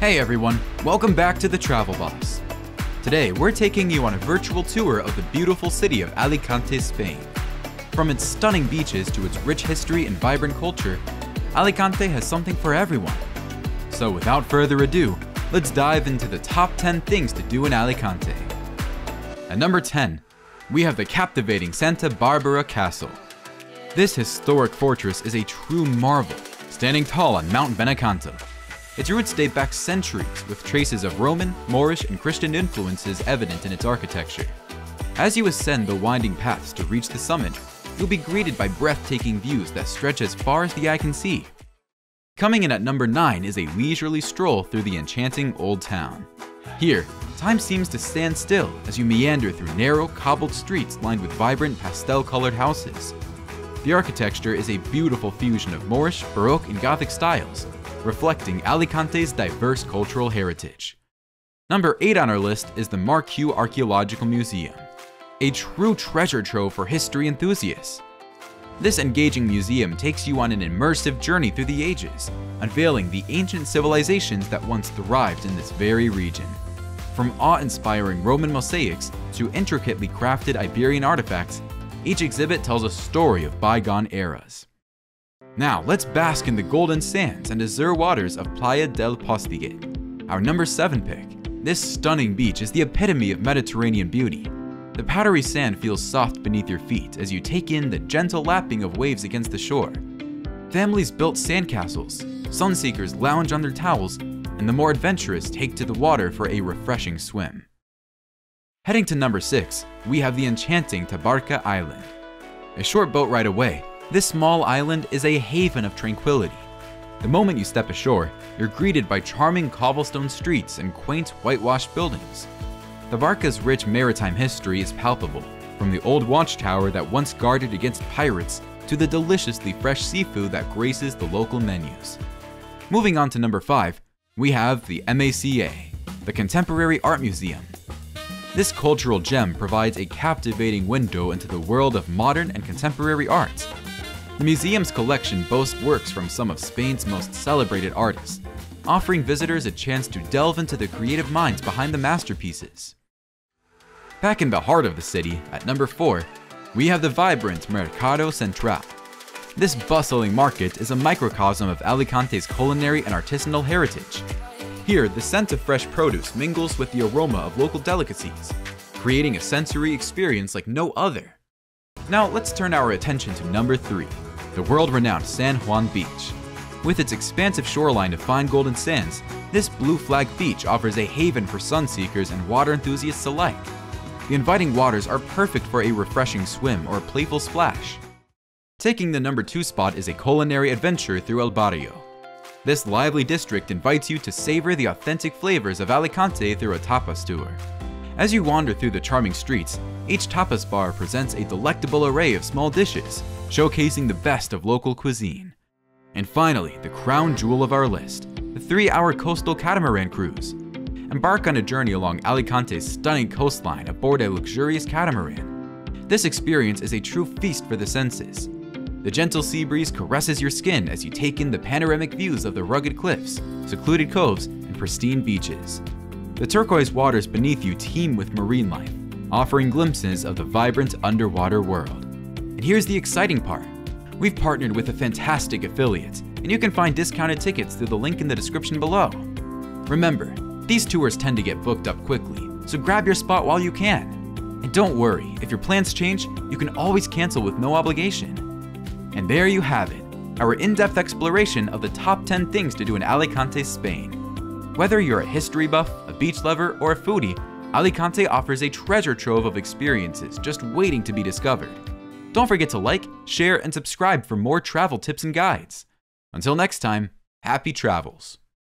Hey everyone, welcome back to the Travel Boss. Today, we're taking you on a virtual tour of the beautiful city of Alicante, Spain. From its stunning beaches to its rich history and vibrant culture, Alicante has something for everyone. So without further ado, let's dive into the top 10 things to do in Alicante. At number 10, we have the captivating Santa Barbara Castle. This historic fortress is a true marvel, standing tall on Mount Benacanto. Its roots date back centuries, with traces of Roman, Moorish, and Christian influences evident in its architecture. As you ascend the winding paths to reach the summit, you'll be greeted by breathtaking views that stretch as far as the eye can see. Coming in at number 9 is a leisurely stroll through the enchanting Old Town. Here, time seems to stand still as you meander through narrow, cobbled streets lined with vibrant, pastel-colored houses. The architecture is a beautiful fusion of Moorish, Baroque, and Gothic styles, reflecting Alicante's diverse cultural heritage. Number 8 on our list is the MARQ Archaeological Museum, a true treasure trove for history enthusiasts. This engaging museum takes you on an immersive journey through the ages, unveiling the ancient civilizations that once thrived in this very region. From awe-inspiring Roman mosaics to intricately crafted Iberian artifacts, each exhibit tells a story of bygone eras. Now, let's bask in the golden sands and azure waters of Playa del Postiguet, our number 7 pick. This stunning beach is the epitome of Mediterranean beauty. The powdery sand feels soft beneath your feet as you take in the gentle lapping of waves against the shore. Families built sandcastles, sunseekers lounge on their towels, and the more adventurous take to the water for a refreshing swim. Heading to number 6, we have the enchanting Tabarca Island. A short boat ride away, this small island is a haven of tranquility. The moment you step ashore, you're greeted by charming cobblestone streets and quaint whitewashed buildings. Tabarca's rich maritime history is palpable, from the old watchtower that once guarded against pirates to the deliciously fresh seafood that graces the local menus. Moving on to number 5, we have the MACA, the Contemporary Art Museum. This cultural gem provides a captivating window into the world of modern and contemporary art, the museum's collection boasts works from some of Spain's most celebrated artists, offering visitors a chance to delve into the creative minds behind the masterpieces. Back in the heart of the city, at number 4, we have the vibrant Mercado Central. This bustling market is a microcosm of Alicante's culinary and artisanal heritage. Here, the scent of fresh produce mingles with the aroma of local delicacies, creating a sensory experience like no other. Now, let's turn our attention to number 3, the world-renowned San Juan Beach. With its expansive shoreline of fine golden sands, this blue flag beach offers a haven for sun seekers and water enthusiasts alike. The inviting waters are perfect for a refreshing swim or playful splash. Taking the number 2 spot is a culinary adventure through El Barrio. This lively district invites you to savor the authentic flavors of Alicante through a tapas tour. As you wander through the charming streets, each tapas bar presents a delectable array of small dishes, showcasing the best of local cuisine. And finally, the crown jewel of our list, the three-hour coastal catamaran cruise. Embark on a journey along Alicante's stunning coastline aboard a luxurious catamaran. This experience is a true feast for the senses. The gentle sea breeze caresses your skin as you take in the panoramic views of the rugged cliffs, secluded coves, and pristine beaches. The turquoise waters beneath you teem with marine life, offering glimpses of the vibrant underwater world. And here's the exciting part. We've partnered with a fantastic affiliate, and you can find discounted tickets through the link in the description below. Remember, these tours tend to get booked up quickly, so grab your spot while you can. And don't worry, if your plans change, you can always cancel with no obligation. And there you have it, our in-depth exploration of the top 10 things to do in Alicante, Spain. Whether you're a history buff, a beach lover, or a foodie, Alicante offers a treasure trove of experiences just waiting to be discovered. Don't forget to like, share, and subscribe for more travel tips and guides. Until next time, happy travels.